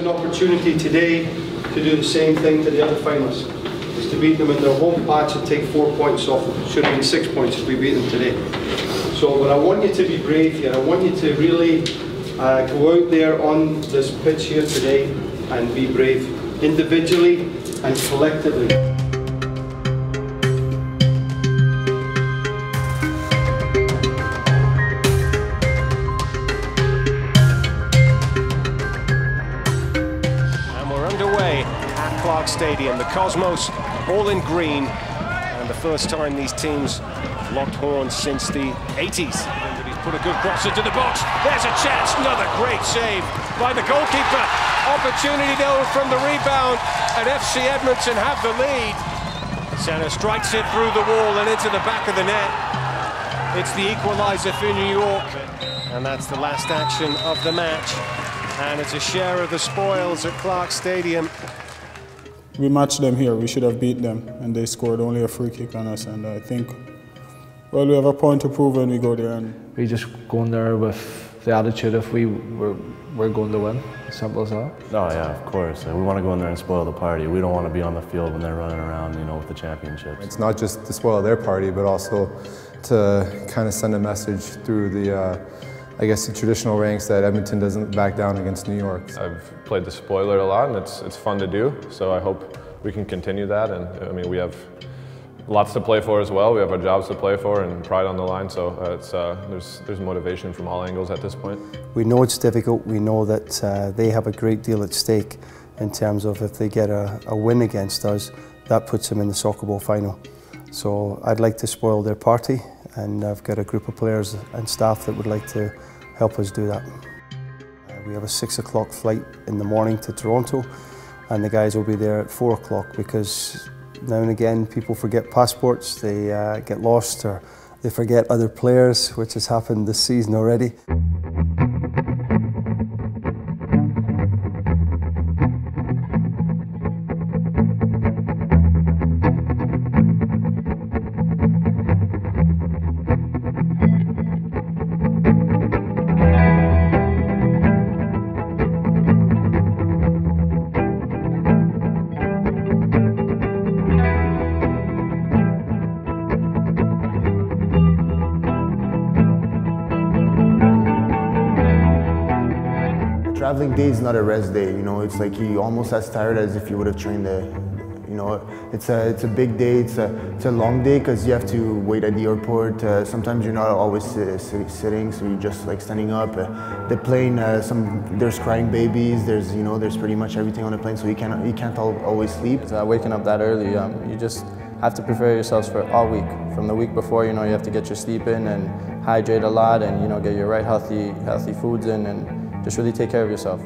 an opportunity today to do the same thing to the other finalists. Is to beat them in their home patch and take four points off them. Should have been six points if we beat them today. So, but I want you to be brave here. I want you to really uh, go out there on this pitch here today and be brave, individually and collectively. At Clark Stadium. The Cosmos all in green. And the first time these teams locked horns since the 80s. And he's put a good cross into the box. There's a chance. Another great save by the goalkeeper. Opportunity though from the rebound. And FC Edmonton have the lead. Senna strikes it through the wall and into the back of the net. It's the equaliser for New York. And that's the last action of the match. And it's a share of the spoils at Clark Stadium. We matched them here. We should have beat them, and they scored only a free kick on us. And I think, well, we have a point to prove when we go there. And We just go in there with the attitude if we were we're going to win. Simple as that. Oh yeah, of course. And we want to go in there and spoil the party. We don't want to be on the field when they're running around, you know, with the championships. It's not just to spoil their party, but also to kind of send a message through the, uh, I guess, the traditional ranks that Edmonton doesn't back down against New York. I've played the spoiler a lot, and it's it's fun to do. So I hope we can continue that. And I mean, we have lots to play for as well. We have our jobs to play for and pride on the line. So uh, it's uh, there's there's motivation from all angles at this point. We know it's difficult. We know that uh, they have a great deal at stake in terms of if they get a, a win against us, that puts them in the Soccer Bowl final. So I'd like to spoil their party, and I've got a group of players and staff that would like to help us do that. Uh, we have a six o'clock flight in the morning to Toronto, and the guys will be there at four o'clock because now and again people forget passports, they uh, get lost, or they forget other players, which has happened this season already. Traveling day is not a rest day, you know, it's like you almost as tired as if you would have trained the, you know, it's a, it's a big day, it's a, it's a long day because you have to wait at the airport. Uh, sometimes you're not always sitting, so you're just like standing up. Uh, the plane, uh, some, there's crying babies, there's, you know, there's pretty much everything on the plane, so you can't, you can't always sleep. Uh, waking up that early, um, you just have to prepare yourselves for all week. From the week before, you know, you have to get your sleep in and hydrate a lot and, you know, get your right healthy, healthy foods in and just really take care of yourself.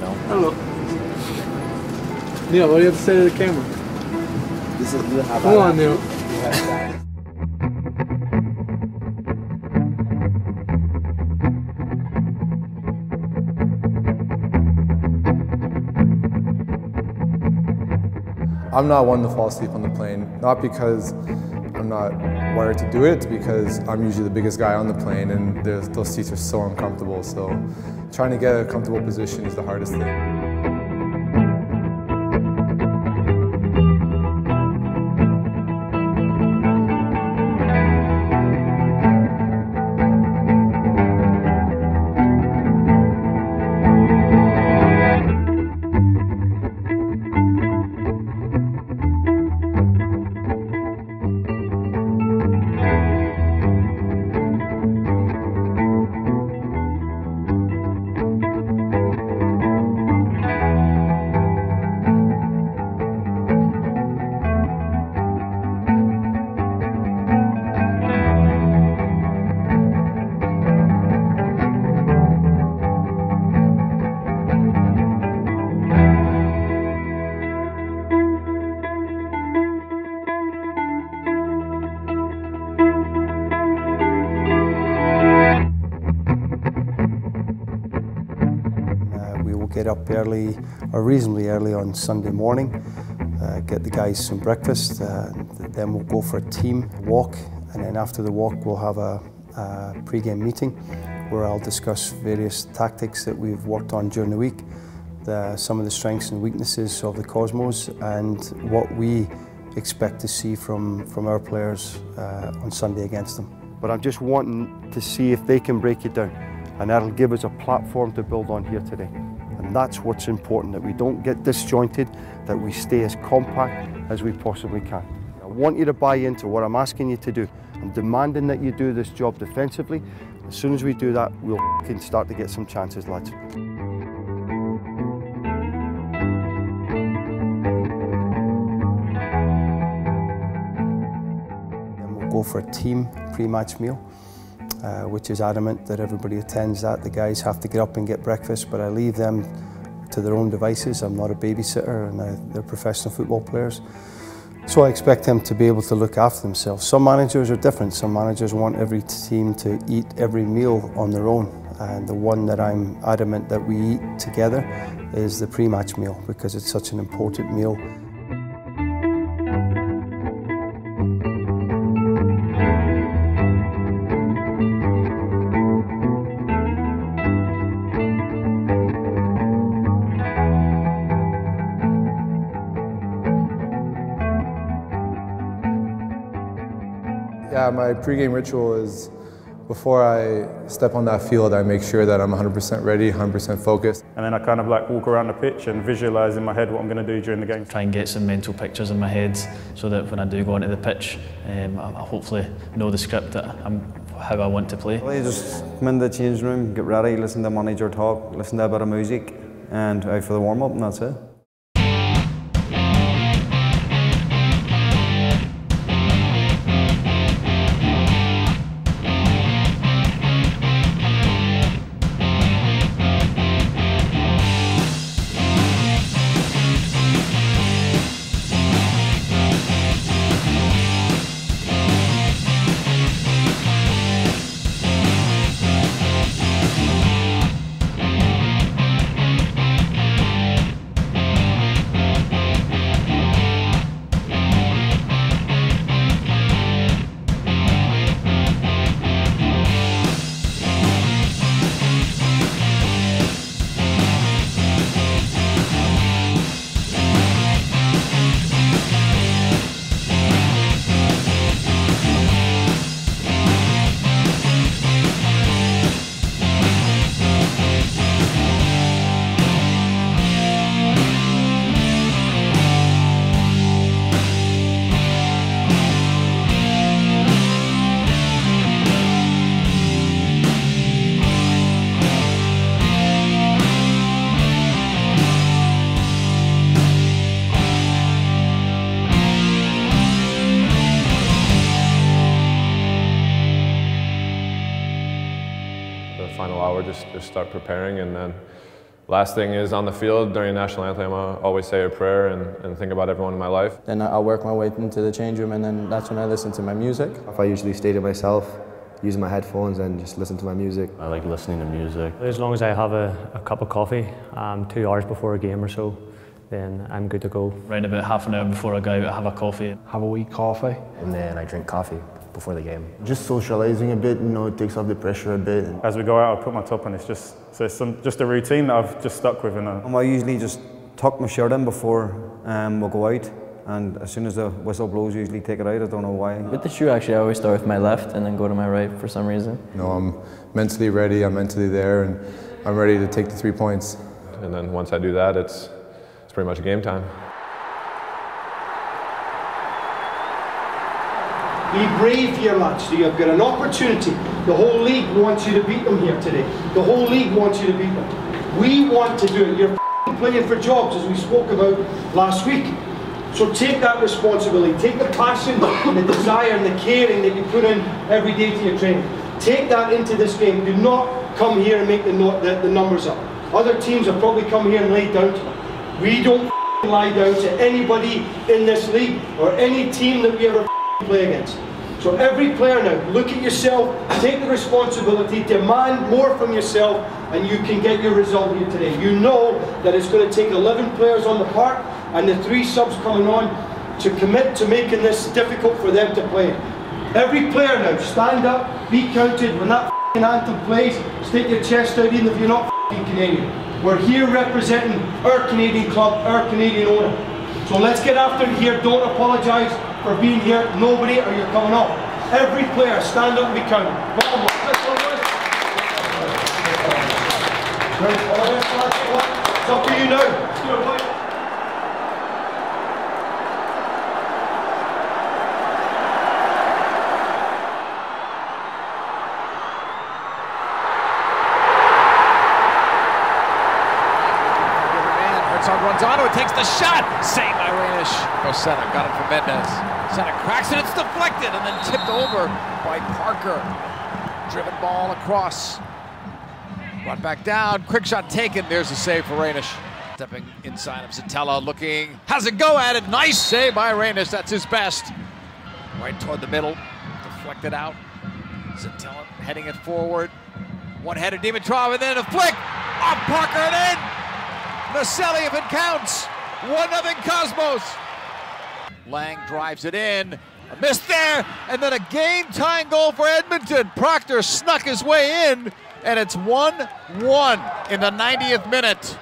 No. Hello. Neil, what do you have to say to the camera? This is Come on, Neil. I'm not one to fall asleep on the plane, not because I'm not wired to do it, because I'm usually the biggest guy on the plane and those seats are so uncomfortable. So trying to get a comfortable position is the hardest thing. Early, or reasonably early on Sunday morning, uh, get the guys some breakfast, uh, then we'll go for a team walk, and then after the walk we'll have a, a pre-game meeting where I'll discuss various tactics that we've worked on during the week, the, some of the strengths and weaknesses of the Cosmos, and what we expect to see from, from our players uh, on Sunday against them. But I'm just wanting to see if they can break it down, and that'll give us a platform to build on here today. And that's what's important, that we don't get disjointed, that we stay as compact as we possibly can. I want you to buy into what I'm asking you to do. I'm demanding that you do this job defensively. As soon as we do that, we'll can start to get some chances, lads. Then we'll go for a team pre-match meal, uh, which is adamant that everybody attends that. The guys have to get up and get breakfast, but I leave them to their own devices. I'm not a babysitter, and I, they're professional football players. So I expect them to be able to look after themselves. Some managers are different. Some managers want every team to eat every meal on their own. And the one that I'm adamant that we eat together is the pre-match meal because it's such an important meal. Yeah, my pregame ritual is before I step on that field, I make sure that I'm 100% ready, 100% focused. And then I kind of like walk around the pitch and visualise in my head what I'm going to do during the game. Try and get some mental pictures in my head so that when I do go onto the pitch, um, I, I hopefully know the script that I'm, how I want to play. Well, you just come into the change room, get ready, listen to the manager talk, listen to a bit of music, and out for the warm up, and that's it. Start preparing. And then last thing is on the field during national anthem, I always say a prayer and, and think about everyone in my life. Then I'll work my way into the change room and then that's when I listen to my music. If I usually stay to myself, use my headphones and just listen to my music. I like listening to music. As long as I have a, a cup of coffee um, two hours before a game or so, then I'm good to go. Around about half an hour before I go out, I have a coffee. Have a wee coffee. And then I drink coffee before the game. Just socializing a bit, you know, it takes off the pressure a bit. As we go out, I put my top on. It's just so it's some, just a routine that I've just stuck with. And uh, Um, I usually just tuck my shirt in before um, we go out, and as soon as the whistle blows, usually take it out. I don't know why. With the shoe, actually, I always start with my left and then go to my right for some reason. You know, I'm mentally ready, I'm mentally there, and I'm ready to take the three points. And then once I do that, it's, it's pretty much game time. Be brave here, lads. You've got an opportunity. The whole league wants you to beat them here today. The whole league wants you to beat them. We want to do it. You're playing for jobs, as we spoke about last week. So take that responsibility. Take the passion and the desire and the caring that you put in every day to your training. Take that into this game. Do not come here and make the, no the, the numbers up. Other teams have probably come here and laid down to them. We don't lie down to anybody in this league or any team that we ever play against. So every player now, look at yourself, take the responsibility, demand more from yourself, and you can get your result here today. You know that it's going to take 11 players on the park and the three subs coming on to commit to making this difficult for them to play. Every player now, stand up, be counted. When that anthem plays, stick your chest out even if you're not Canadian. We're here representing our Canadian club, our Canadian owner. So let's get after it here. Don't apologise for being here. Nobody or you're coming off. Every player, stand up and be counted. Right, lads, It's up to you now. Takes the shot. Saved by Reynish. Rosetta oh, got it from Mendes. Senna cracks it, it's deflected and then tipped over by Parker. Driven ball across. Run back down, quick shot taken. There's a save for Reynish. Stepping inside of Szetela, looking, has a go at it. Nice save by Reynish, that's his best. Right toward the middle, deflected out. Szetela heading it forward. One header, Dimitrov, and then a flick off Parker and in. Noselli if it counts. 1 0 Cosmos. Lang drives it in. A miss there, and then a game tying goal for Edmonton. Proctor snuck his way in, and it's 1 1 in the 90th minute.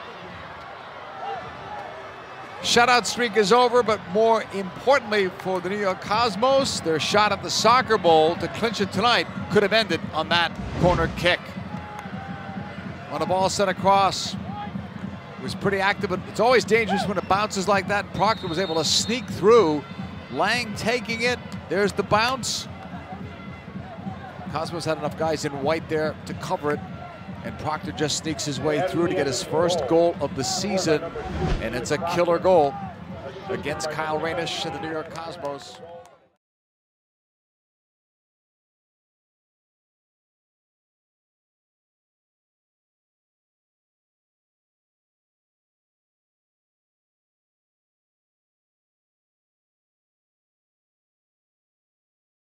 Shutout streak is over, but more importantly for the New York Cosmos, their shot at the soccer bowl to clinch it tonight could have ended on that corner kick. On a ball sent across, was pretty active, but it's always dangerous when it bounces like that. Proctor was able to sneak through. Lang taking it. There's the bounce. Cosmos had enough guys in white there to cover it. And Proctor just sneaks his way through to get his first goal of the season. And it's a killer goal against Kyle Reynish and the New York Cosmos.